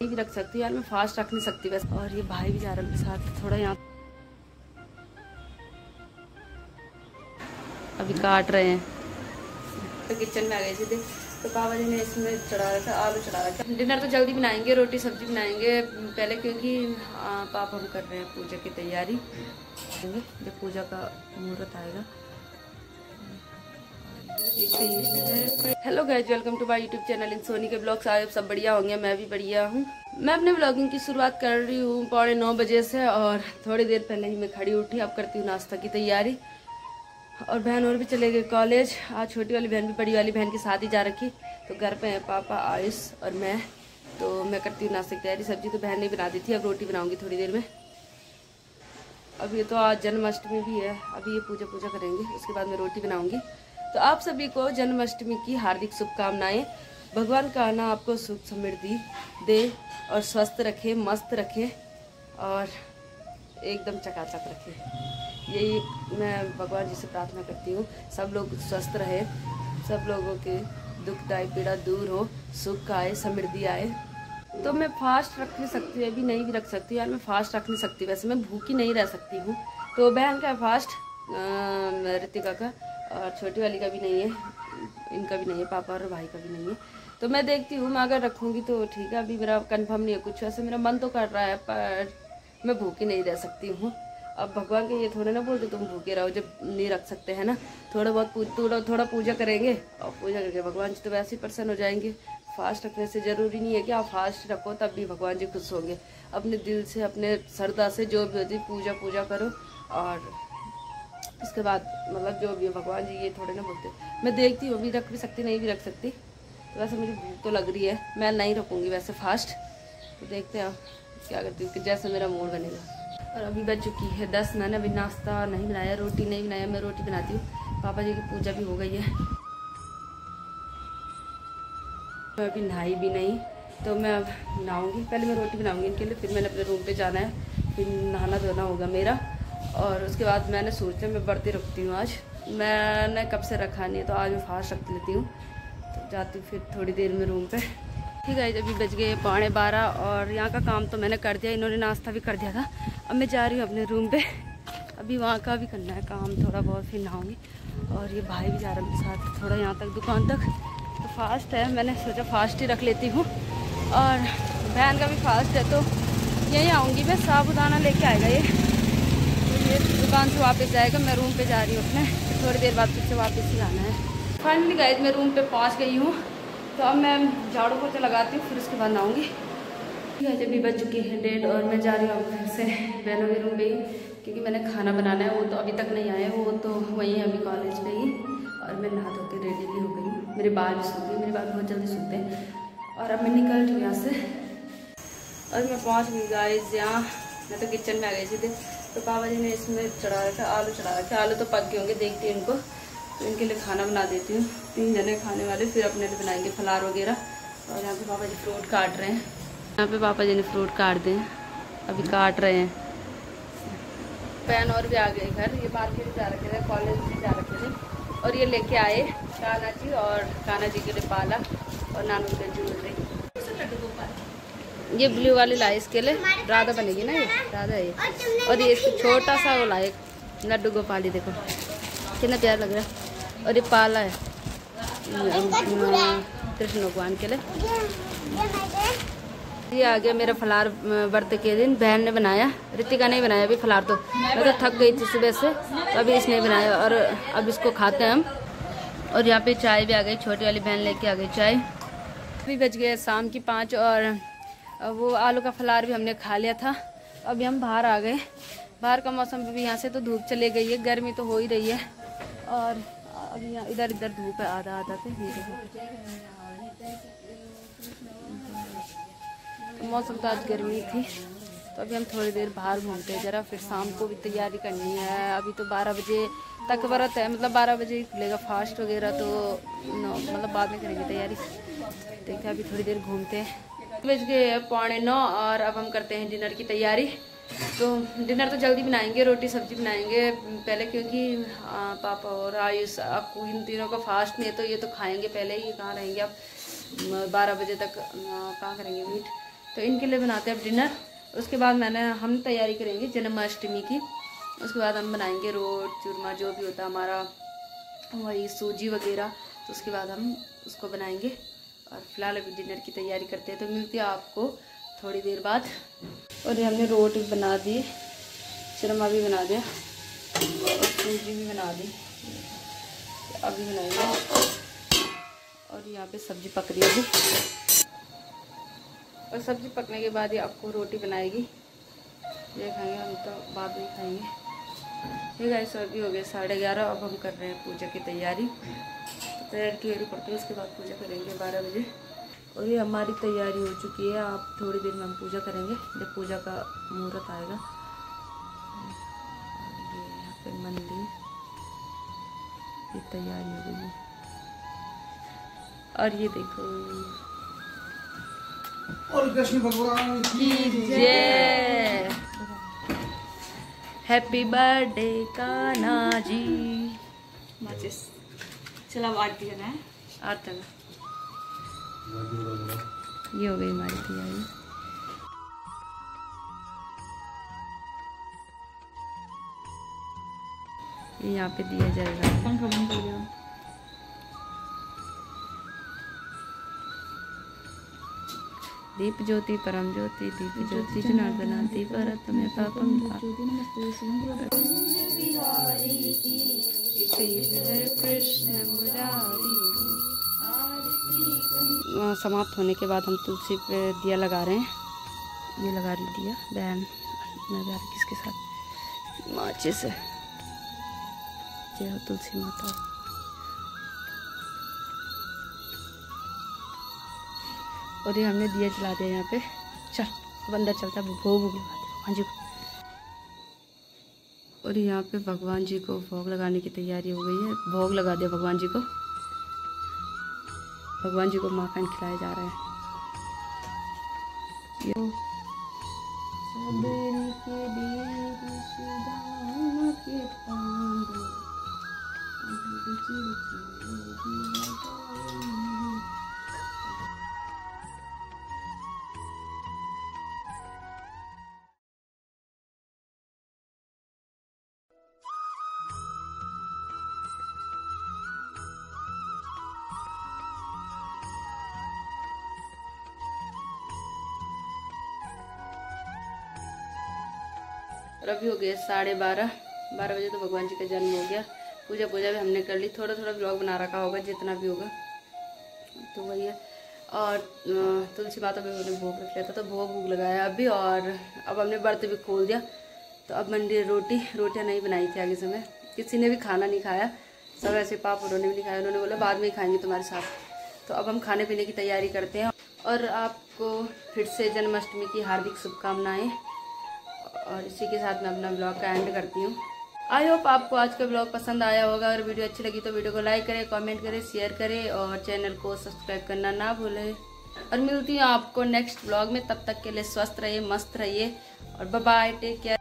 भी रख सकती यार, मैं फास्ट रख नहीं सकती वैसे। और ये भाई भी जा रहा है साथ, थोड़ा यहाँ अभी काट रहे हैं। तो किचन में आ गए थे तो पापा जी ने इसमें चढ़ाया था आलू चढ़ाया था डिनर तो जल्दी बनाएँगे, रोटी सब्ज़ी बनाएँगे, पहले क्योंकि पापा हम कर रहे हैं पूजा की तैयारी। जब पूजा का मुहूर्त आएगा hello guys welcome to my YouTube channel इन सोनी के ब्लॉग्स आए सब बढ़िया होंगे, मैं भी बढ़िया हूँ। मैं अपने ब्लॉगिंग की शुरुआत कर रही हूँ पौने नौ बजे से और थोड़ी देर पहले ही मैं खड़ी उठी। अब करती हूँ नाश्ता की तैयारी। और बहन और भी चले गए कॉलेज आज छोटी वाली बहन भी बड़ी वाली बहन के साथ ही जा रखी। तो घर पर है पापा आयुष और मैं। तो मैं करती हूँ नाश्ते की तैयारी। सब्ज़ी तो बहन ने बना दी थी, अब रोटी बनाऊँगी थोड़ी देर में। अब ये तो आज जन्माष्टमी भी है। अभी ये पूजा पूजा करेंगे, उसके बाद मैं रोटी बनाऊँगी। तो आप सभी को जन्माष्टमी की हार्दिक शुभकामनाएँ। भगवान का आना आपको सुख समृद्धि दे और स्वस्थ रखे, मस्त रखे और एकदम चकाचक रखे। यही मैं भगवान जी से प्रार्थना करती हूँ। सब लोग स्वस्थ रहे, सब लोगों के दुखदायी पीड़ा दूर हो, सुख आए, समृद्धि आए। तो मैं फास्ट रख नहीं सकती हूँ अभी नहीं भी रख सकती यार, मैं फास्ट रख नहीं सकती। वैसे मैं भूखी नहीं रह सकती हूँ। तो बहन का फास्ट ऋतिका का और छोटी वाली का भी नहीं है, इनका भी नहीं है, पापा और भाई का भी नहीं है। तो मैं देखती हूँ, मैं अगर रखूँगी तो ठीक है, अभी मेरा कंफर्म नहीं है कुछ ऐसे मेरा मन तो कर रहा है, पर मैं भूखी नहीं रह सकती हूँ। अब भगवान के ये थोड़े ना बोलते, तुम भूखे रहो, जब नहीं रख सकते, हैं ना? थोड़ा बहुत थोड़ा थोड़ा पूजा करेंगे, और पूजा करके भगवान जी तो वैसे ही प्रसन्न हो जाएँगे। फास्ट रखने से ज़रूरी नहीं है कि आप फास्ट रखो, तब भी भगवान जी खुश होंगे। अपने दिल से, अपने श्रद्धा से जो भी होती पूजा पूजा करो, और उसके बाद मतलब जो भी भगवान जी, ये थोड़े ना बोलते। मैं देखती हूँ, अभी रख भी सकती, नहीं भी रख सकती। तो वैसे मुझे भूख तो लग रही है। मैं नहीं रखूँगी वैसे फास्ट तो देखते हैं क्या करती हूँ जैसे मेरा मूड बनेगा। और अभी बज चुकी है दस। मैंने अभी नाश्ता नहीं बनाया, रोटी नहीं बनाया, मैं रोटी बनाती हूँ। पापा जी की पूजा भी हो गई है। मैं अभी नहाई भी नहीं तो मैं अब नहाऊँगी। पहले मैं रोटी बनाऊँगी इनके लिए, फिर मैंने अपने रूम पे जाना है। फिर नहाना धोना होगा मेरा। और उसके बाद मैंने सोचा मैं बढ़ती रखती हूँ आज। मैंने कब से रखा नहीं है तो आज मैं फास्ट रख लेती हूँ। तो जाती हूँ फिर थोड़ी देर में रूम पे। ठीक है, अभी बज गए पौने बारह और यहाँ का काम तो मैंने कर दिया, इन्होंने नाश्ता भी कर दिया था। अब मैं जा रही हूँ अपने रूम पे। अभी वहाँ का भी करना है काम थोड़ा बहुत, फिर नहाऊँगी। और ये भाई भी जा रहा है साथ, थोड़ा यहाँ तक, दुकान तक। तो फास्ट है, मैंने सोचा फास्ट ही रख लेती हूँ। और बहन का भी फास्ट है तो यहीं आऊँगी मैं, साबुदाना लेके आएगा ये। दुकान से वापस जाएगा, मैं रूम पे जा रही हूँ अपने। थोड़ी देर बाद फिर से वापस ही आना है। फाइनली गाइज़ मैं रूम पे पहुँच गई हूँ। तो अब मैं झाड़ू पोछा लगाती हूँ, फिर उसके बाद आऊँगी ठीक है जब भी बज चुकी है डेट और मैं जा रही हूँ फिर से। बहनों के रूम पे ही, क्योंकि मैंने खाना बनाना है, वो तो अभी तक नहीं आए, वो तो वहीं अभी कॉलेज में ही। और मैं नहा धो के रेडी भी हो गई मेरे बाल भी सूख गए, मेरे बाल बहुत जल्दी सूखते हैं और अब मैं निकल रही हूँ यहाँ से। और मैं पहुँच गई गाइज़ यहाँ। मैं तो किचन में आ गई थी। तो पापा जी ने इसमें चढ़ा रखा, आलू चढ़ा था आलू तो पक गए होंगे, देखती हूँ इनको। तो इनके लिए खाना बना देती हूँ। तीन जने खाने वाले, फिर अपने लिए बनाएँगे फलार वगैरह। और यहाँ पे पापा जी फ्रूट काट रहे हैं। यहाँ पे पापा जी ने फ्रूट काट दें अभी काट रहे हैं। पैन और भी आ गए घर। ये मार्केट जा रखे थे, कॉलेज भी जा रखे थे। और ये लेके आए काना जी और काना जी के लिए पाला और नानू के ज्वेलरी ये ब्लू वाली लाई इसके लिए। राधा बनेगी ना ये? राधा ये। और ये इसको छोटा सा वो लाए। लड्डू गोपाली, देखो। कितना प्यार लग रहा है। और ये पाला है। कृष्ण भगवान के लिए। ये आ गया मेरा फलार व्रत के दिन। बहन ने बनाया। रितिका ने बनाया अभी फलार तो। मैं तो थक गई थी सुबह से। तो अभी इसने बनाया। और अब इसको खाते हैं हम। और यहाँ पे चाय भी आ गई। छोटी वाली बहन लेके आ गई चाय। अभी बज गए शाम की पाँच और वो आलू का फलार भी हमने खा लिया था। अभी हम बाहर आ गए। बाहर का मौसम भी यहाँ से तो धूप चले गई है। गर्मी तो हो ही रही है। और अभी यहाँ इधर इधर धूप है, आधा आधा पे तो मौसम तो आज गर्मी थी। तो अभी हम थोड़ी देर बाहर घूमते हैं। ज़रा फिर शाम को भी तैयारी करनी है। अभी तो 12 बजे तक व्रत है। मतलब 12 बजे ही खुलेगा फास्ट वगैरह तो मतलब बाद में करेंगे तैयारी। देखते अभी थोड़ी देर घूमते हैं। बज गए पौने नौ और अब हम करते हैं डिनर की तैयारी। तो डिनर तो जल्दी बनाएँगे रोटी सब्ज़ी बनाएँगे। पहले क्योंकि आ, पापा और आयुष आपको इन तीनों का फास्ट नहीं है तो ये तो खाएँगे पहले ही कहाँ रहेंगे अब बारह बजे तक कहाँ करेंगे मीट तो इनके लिए बनाते हैं अब डिनर। उसके बाद मैंने हम तैयारी करेंगे जन्माष्टमी की। उसके बाद हम बनाएँगे रोट चूरमा जो भी होता हमारा वही सूजी वगैरह। तो उसके बाद हम उसको बनाएँगे। और फ़िलहाल अभी डिनर की तैयारी करते हैं तो मिलती है आपको थोड़ी देर बाद। और हमने रोट बना दी चरमा भी बना दिया, और सूजी भी बना दी। अभी बनाएँगे और यहाँ पे सब्ज़ी पक रही है और सब्ज़ी पकने के बाद ही आपको रोटी बनाएगी। ये खाएँगे, हम तो बाद में खाएँगे। ये गाइस अभी हो गए साढ़े ग्यारह, अब हम कर रहे हैं पूजा की तैयारी। तैयारी की पड़ती है उसके बाद पूजा करेंगे बारह बजे। और ये हमारी तैयारी हो चुकी है आप थोड़ी देर में हम पूजा करेंगे जब पूजा का मुहूर्त आएगा। ये यहाँ पे मंदिर ये तैयारी हो गई है। और ये देखो। और कृष्ण भगवान की जय। हैप्पी बर्थडे काना जी माचिस चलो अब आरती करना है। आरती ये हो गई हमारी तैयारी। ये यहाँ पे दिया जाएगा। पंखा बंद कर दिया दीप ज्योति परम ज्योति दीप ज्योति जनार्दना दीप में पापम मुरारी समाप्त होने के बाद हम तुलसी पे दिया लगा रहे हैं। ये लगा रही दिया बहन मैं जा रही किसके साथ? माचिस से। जय हो तुलसी माता। और ये हमने दिया जला दिया यहाँ पे। चल अंदर चलता है भोग लगाते जी। और यहाँ पे भगवान जी को भोग लगाने की तैयारी हो गई है। भोग लगा दिया भगवान जी को। भगवान जी को माखन खिलाया जा रहा है। और अभी हो गए साढ़े बारह। बारह बजे तो भगवान जी का जन्म हो गया। पूजा पूजा भी हमने कर ली। थोड़ा थोड़ा ब्लॉग बना रखा होगा, जितना भी होगा। तो वही है। और तुलसी माता भी उन्होंने भोग रख लिया था तो भोग भोग लगाया अभी और अब हमने व्रत भी खोल दिया। तो अब मंडी रोटी, रोटियाँ नहीं बनाई थी आगे समय किसी ने भी खाना नहीं खाया। सब ऐसे पाप उन्होंने भी नहीं खाया। उन्होंने बोला, बाद में ही खाएँगे तुम्हारे साथ। तो अब हम खाने पीने की तैयारी करते हैं। और आपको फिर से जन्माष्टमी की हार्दिक शुभकामनाएँ। और इसी के साथ मैं अपना ब्लॉग का एंड करती हूँ। आई होप आपको आज का ब्लॉग पसंद आया होगा। अगर वीडियो अच्छी लगी तो वीडियो को लाइक करें कमेंट करें शेयर करें और चैनल को सब्सक्राइब करना ना भूलें। और मिलती हूँ आपको नेक्स्ट ब्लॉग में। तब तक के लिए स्वस्थ रहिए, मस्त रहिए और बाय टेक केयर